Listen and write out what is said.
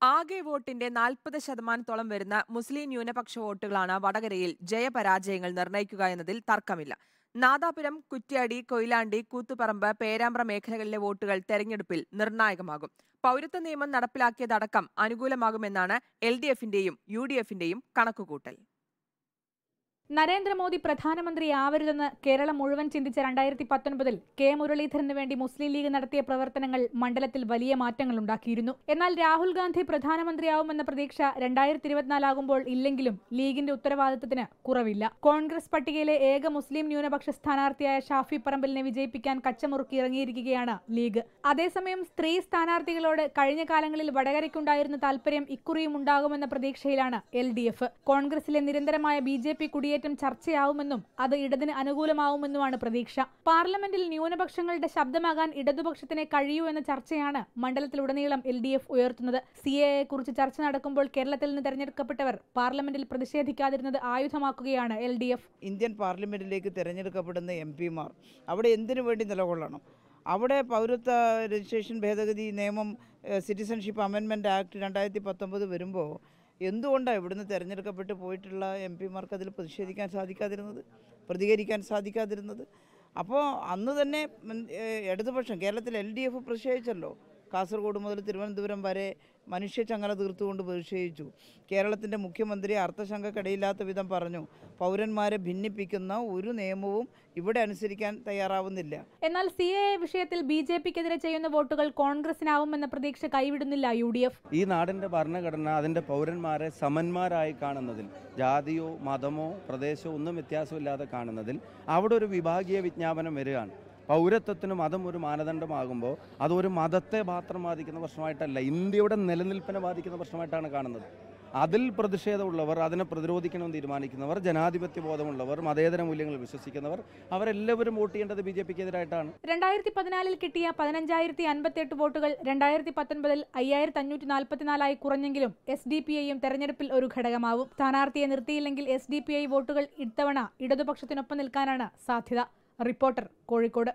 ആകെ വോട്ടിന്റെ നാൽപ്പത് ശതമാനത്തോളം വരുന്ന മുസ്ലിം ന്യൂനപക്ഷ വോട്ടുകളാണ് വടകരയിൽ ജയപരാജയങ്ങൾ നിർണയിക്കുക എന്നതിൽ തർക്കമില്ല. നാദാപുരം കുറ്റ്യാടി കൊയിലാണ്ടി കൂത്തുപറമ്പ് പേരാമ്പ്ര മേഖലകളിലെ വോട്ടുകൾ തെരഞ്ഞെടുപ്പിൽ നിർണായകമാകും. പൗരത്വ നിയമം നടപ്പിലാക്കിയതടക്കം അനുകൂലമാകുമെന്നാണ് എൽ ഡി എഫിന്റെയും യു ഡി എഫിന്റെയും കണക്കുകൂട്ടൽ. നരേന്ദ്രമോദി പ്രധാനമന്ത്രിയാവരുതെന്ന് കേരളം മുഴുവൻ ചിന്തിച്ച രണ്ടായിരത്തി പത്തൊൻപതിൽ കെ മുരളീധരന് വേണ്ടി മുസ്ലിം ലീഗ് നടത്തിയ പ്രവർത്തനങ്ങൾ മണ്ഡലത്തിൽ വലിയ മാറ്റങ്ങൾ ഉണ്ടാക്കിയിരുന്നു. എന്നാൽ രാഹുൽ ഗാന്ധി പ്രധാനമന്ത്രിയാവുമെന്ന പ്രതീക്ഷ രണ്ടായിരത്തി ഇരുപത്തിനാലാകുമ്പോൾ ഇല്ലെങ്കിലും ലീഗിന്റെ ഉത്തരവാദിത്തത്തിന് കുറവില്ല. കോൺഗ്രസ് പട്ടികയിലെ ഏക മുസ്ലിം ന്യൂനപക്ഷ സ്ഥാനാർത്ഥിയായ ഷാഫി പറമ്പിലിനെ വിജയിപ്പിക്കാൻ കച്ചമുറുക്കി ഇറങ്ങിയിരിക്കുകയാണ് ലീഗ്. അതേസമയം സ്ത്രീ സ്ഥാനാർത്ഥികളോട് കഴിഞ്ഞ കാലങ്ങളിൽ വടകരയ്ക്കുണ്ടായിരുന്ന താൽപര്യം ഇക്കുറിയും ഉണ്ടാകുമെന്ന പ്രതീക്ഷയിലാണ് എൽ കോൺഗ്രസിലെ നിരന്തരമായ ബി ജെ കുടിയേറ്റം ചർച്ചയാവുമെന്നും അത് ഇടതിന് അനുകൂലമാവുമെന്നുമാണ് പ്രതീക്ഷ. പാർലമെന്റിൽ ന്യൂനപക്ഷങ്ങളുടെ ശബ്ദമാകാൻ ഇടതുപക്ഷത്തിന് കഴിയൂ എന്ന ചർച്ചയാണ് മണ്ഡലത്തിലുടനീളം എൽ ഡി എഫ് ഉയർത്തുന്നത്. സി എ കുറിച്ച് ചർച്ച നടക്കുമ്പോൾ കേരളത്തിൽ നിന്ന് തെരഞ്ഞെടുക്കപ്പെട്ടവർ പാർലമെന്റിൽ പ്രതിഷേധിക്കാതിരുന്നത് ആയുധമാക്കുകയാണ് എൽ ഡി എഫ്. ഇന്ത്യൻ പാർലമെന്റിലേക്ക് തെരഞ്ഞെടുക്കപ്പെടുന്ന എം പിമാർ അവിടെ എന്തിനു വേണ്ടി നിലകൊള്ളണം? അവിടെ പൗരത്വ രജിസ്ട്രേഷൻ ഭേദഗതി നിയമം സിറ്റിസൺഷിപ്പ് അമെൻമെന്റ് ആക്ട് രണ്ടായിരത്തി പത്തൊമ്പത് വരുമ്പോൾ എന്തുകൊണ്ടാണ് ഇവിടുന്ന് തിരഞ്ഞെടുക്കപ്പെട്ട് പോയിട്ടുള്ള എം പിമാർക്ക് അതിൽ പ്രതിഷേധിക്കാൻ സാധിക്കാതിരുന്നത്? പ്രതികരിക്കാൻ സാധിക്കാതിരുന്നത്? അപ്പോൾ അന്ന് തന്നെ ഇടതുപക്ഷം കേരളത്തിൽ എൽ ഡി എഫ് പ്രതിഷേധിച്ചല്ലോ കാസർഗോഡ് മുതൽ തിരുവനന്തപുരം വരെ മനുഷ്യചങ്ങല തീർത്തുകൊണ്ട് പ്രതിഷേധിച്ചു. കേരളത്തിന്റെ മുഖ്യമന്ത്രി അർത്ഥശങ്കക്കിടയില്ലാത്ത വിധം പറഞ്ഞു. പൗരന്മാരെ ഭിന്നിപ്പിക്കുന്ന ഒരു നിയമവും ഇവിടെ അനുസരിക്കാൻ തയ്യാറാവുന്നില്ല. എന്നാൽ സി എ വിഷയത്തിൽ ബി ജെ പിക്കെതിരെ ചെയ്യുന്ന വോട്ടുകൾ കോൺഗ്രസിനാവുമെന്ന പ്രതീക്ഷ കൈവിടുന്നില്ല യു ഡി എഫ്. ഈ നാടിന്റെ ഭരണഘടന അതിന്റെ പൗരന്മാരെ സമന്മാരായി കാണുന്നതിൽ ജാതിയോ മതമോ പ്രദേശമോ ഒന്നും വ്യത്യാസമില്ലാതെ കാണുന്നതിൽ അവിടെ ഒരു വിഭാഗീയ വിജ്ഞാപനം വരികയാണ്. പൗരത്വത്തിന് മതം ഒരു മാനദണ്ഡമാകുമ്പോൾ അതൊരു മതത്തെ മാത്രം ബാധിക്കുന്ന പ്രശ്നമായിട്ടല്ല ഇന്ത്യയുടെ നിലനിൽപ്പിനെ ബാധിക്കുന്ന പ്രശ്നമായിട്ടാണ് കാണുന്നത്. അതിൽ പ്രതിഷേധമുള്ളവർ അതിനെ പ്രതിരോധിക്കണമെന്ന് തീരുമാനിക്കുന്നവർ ജനാധിപത്യ ബോധമുള്ളവർ മതേതര മൂല്യങ്ങൾ വിശ്വസിക്കുന്നവർ അവരെല്ലാവരും വോട്ട് ചെയ്യേണ്ടത് ബി ജെ പിക്ക് എതിരായിട്ടാണ് രണ്ടായിരത്തി പതിനാലിൽ കിട്ടിയ പതിനഞ്ചായിരത്തി അൻപത്തിയെട്ട് വോട്ടുകൾ രണ്ടായിരത്തി പത്തൊൻപതിൽ അയ്യായിരത്തി അഞ്ഞൂറ്റി നാൽപ്പത്തിനാലായി കുറഞ്ഞെങ്കിലും എസ് ഡി പി ഐയും തെരഞ്ഞെടുപ്പിൽ ഒരു ഘടകമാവും. സ്ഥാനാർത്ഥിയെ നിർത്തിയില്ലെങ്കിൽ എസ് ഡി പി ഐ വോട്ടുകൾ ഇത്തവണ ഇടതുപക്ഷത്തിനൊപ്പം നിൽക്കാനാണ് സാധ്യത. റിപ്പോർട്ടർ കോഴിക്കോട്.